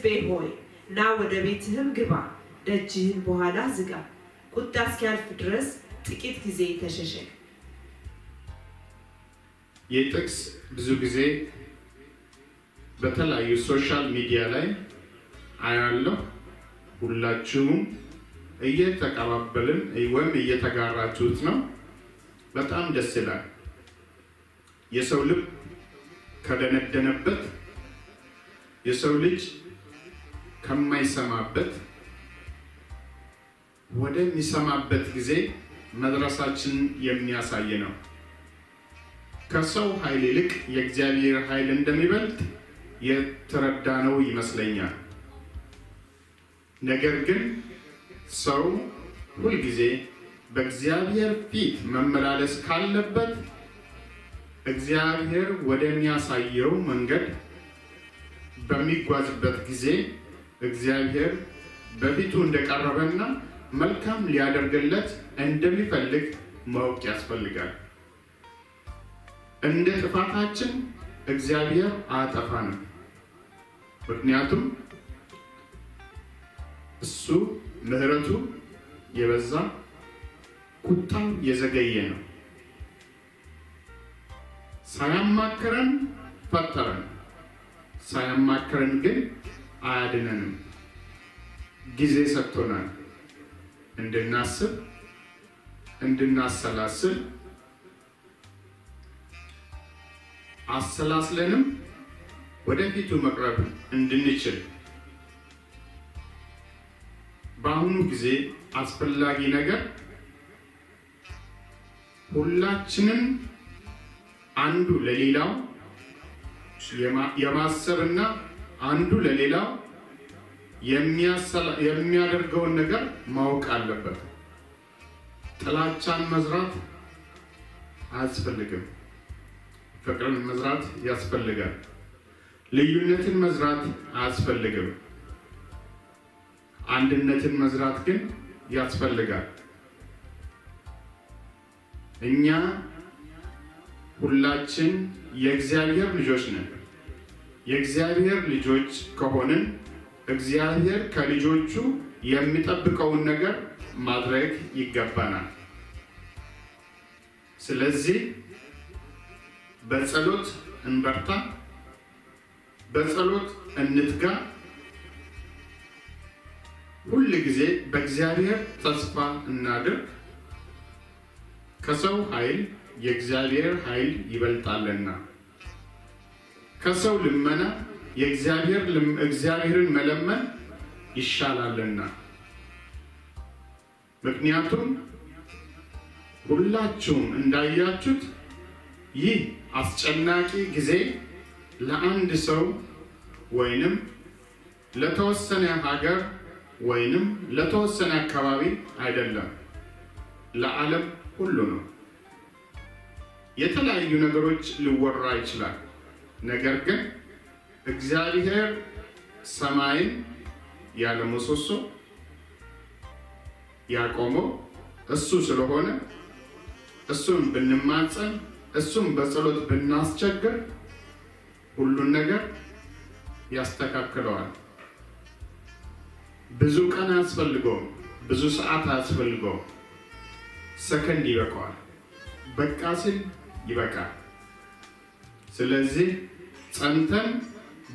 ሕዝቤ ሆይ ና ወደ ቤትህም ግባ፣ ደጅህን በኋላ ዝጋ። ቁጣ እስኪያልፍ ድረስ ጥቂት ጊዜ ተሸሸግ። ይህ ጥቅስ ብዙ ጊዜ በተለያዩ social media ላይ አያለሁ። ሁላችሁም እየተቀባበልን ወይም እየተጋራችሁት ነው። በጣም ደስ ይላል። የሰው ልብ ከደነደነበት የሰው ልጅ ከማይሰማበት ወደሚሰማበት ጊዜ መድረሳችን የሚያሳይ ነው። ከሰው ኃይል ይልቅ የእግዚአብሔር ኃይል እንደሚበልጥ የተረዳነው ይመስለኛል። ነገር ግን ሰው ሁልጊዜ በእግዚአብሔር ፊት መመላለስ ካለበት እግዚአብሔር ወደሚያሳየው መንገድ በሚጓዝበት ጊዜ እግዚአብሔር በፊቱ እንደቀረበና መልካም ሊያደርግለት እንደሚፈልግ ማወቅ ያስፈልጋል። እንደ ጥፋታችን እግዚአብሔር አያጠፋንም። ምክንያቱም እሱ ምሕረቱ የበዛ ቁጣው የዘገየ ነው። ሳያማክረን ፈጠረን፣ ሳያማክረን ግን አያድነንም። ጊዜ ሰጥቶናል እንድናስብ፣ እንድናሰላስል አሰላስለንም ወደፊቱ መቅረብ እንድንችል በአሁኑ ጊዜ አስፈላጊ ነገር ሁላችንም አንዱ ለሌላው የማሰብና አንዱ ለሌላው የሚያደርገውን ነገር ማወቅ አለበት። ጥላቻን መዝራት አያስፈልግም። ፍቅርን መዝራት ያስፈልጋል። ልዩነትን መዝራት አያስፈልግም። አንድነትን መዝራት ግን ያስፈልጋል። እኛ ሁላችን የእግዚአብሔር ልጆች ነን። የእግዚአብሔር ልጆች ከሆንን እግዚአብሔር ከልጆቹ የሚጠብቀውን ነገር ማድረግ ይገባናል። ስለዚህ በጸሎት እንበርታ፣ በጸሎት እንትጋ። ሁል ጊዜ በእግዚአብሔር ተስፋ እናድርግ። ከሰው ኃይል የእግዚአብሔር ኃይል ይበልጣልና፣ ከሰው ልመና የእግዚአብሔር እግዚአብሔርን መለመን ይሻላልና። ምክንያቱም ሁላችሁም እንዳያችሁት ይህ አስጨናቂ ጊዜ ለአንድ ሰው ወይንም ለተወሰነ ሀገር ወይንም ለተወሰነ አካባቢ አይደለም፣ ለዓለም ሁሉ ነው። የተለያዩ ነገሮች ሊወራ ይችላል። ነገር ግን እግዚአብሔር ሰማይን ያለ ምሰሶ ያቆመው እሱ ስለሆነ እሱን ብንማፀን እሱም በጸሎት ብናስቸግር ሁሉን ነገር ያስተካክለዋል። ብዙ ቀን አያስፈልገውም። ብዙ ሰዓት አያስፈልገውም። ሰከንድ ይበቃዋል። በቃ ሲል ይበቃል። ስለዚህ ጸንተን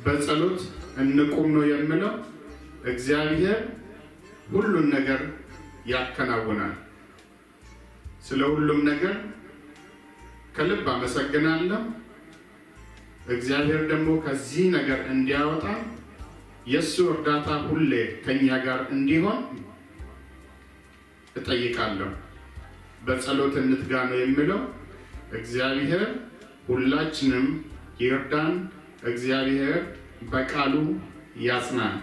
በጸሎት እንቁም ነው የምለው። እግዚአብሔር ሁሉን ነገር ያከናውናል። ስለ ሁሉም ነገር ከልብ አመሰግናለሁ። እግዚአብሔር ደግሞ ከዚህ ነገር እንዲያወጣ የእሱ እርዳታ ሁሌ ከኛ ጋር እንዲሆን እጠይቃለሁ። በጸሎት እንትጋ ነው የሚለው። እግዚአብሔር ሁላችንም ይርዳን። እግዚአብሔር በቃሉ ያጽናን።